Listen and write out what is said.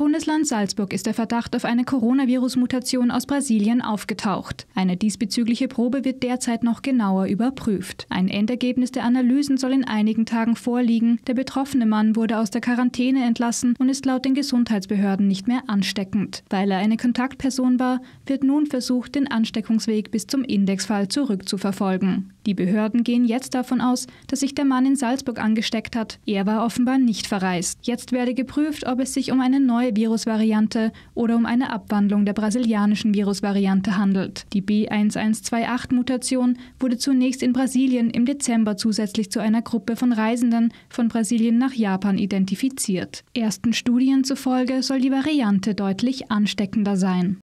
Bundesland Salzburg ist der Verdacht auf eine Coronavirus-Mutation aus Brasilien aufgetaucht. Eine diesbezügliche Probe wird derzeit noch genauer überprüft. Ein Endergebnis der Analysen soll in einigen Tagen vorliegen. Der betroffene Mann wurde aus der Quarantäne entlassen und ist laut den Gesundheitsbehörden nicht mehr ansteckend. Weil er eine Kontaktperson war, wird nun versucht, den Ansteckungsweg bis zum Indexfall zurückzuverfolgen. Die Behörden gehen jetzt davon aus, dass sich der Mann in Salzburg angesteckt hat. Er war offenbar nicht verreist. Jetzt werde geprüft, ob es sich um eine neue Virusvariante oder um eine Abwandlung der brasilianischen Virusvariante handelt. Die B1128-Mutation wurde zunächst in Brasilien im Dezember zusätzlich zu einer Gruppe von Reisenden von Brasilien nach Japan identifiziert. Ersten Studien zufolge soll die Variante deutlich ansteckender sein.